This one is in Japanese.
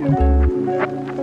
Thank you.